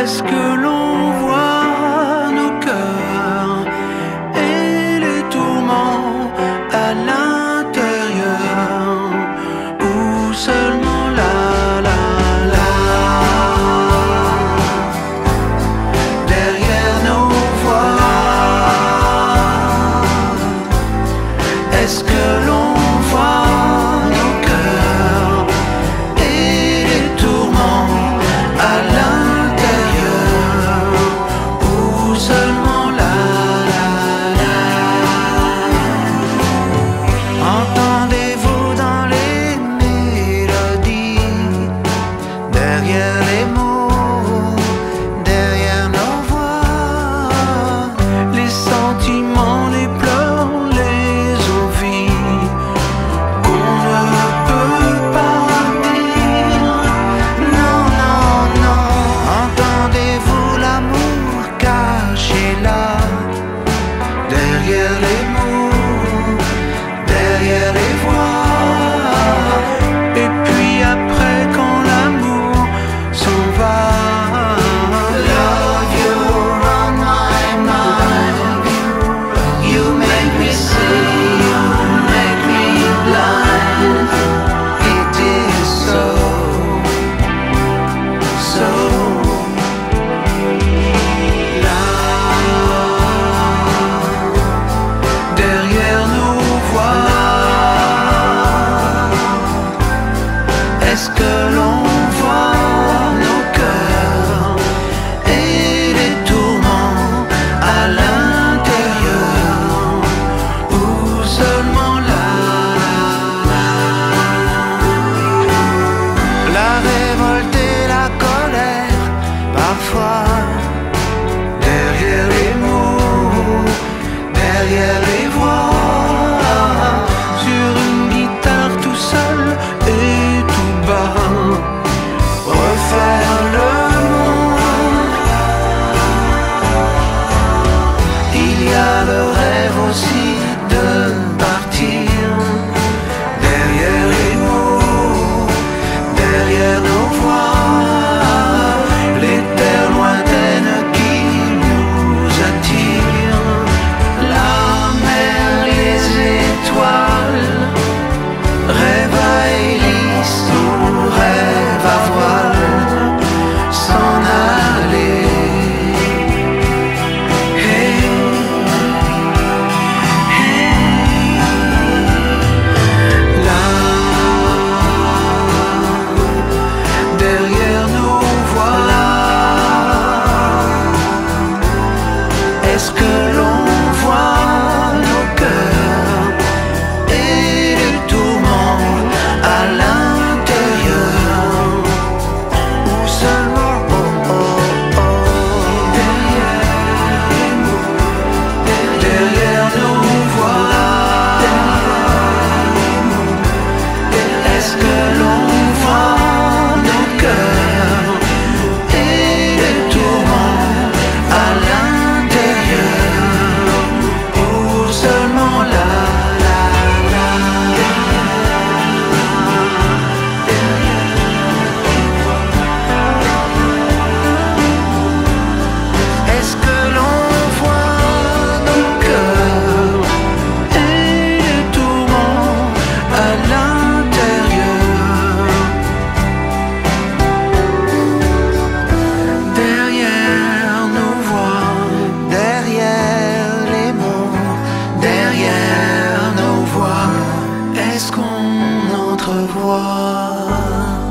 Est-ce que l'on est-ce que l'on qu'on entrevoit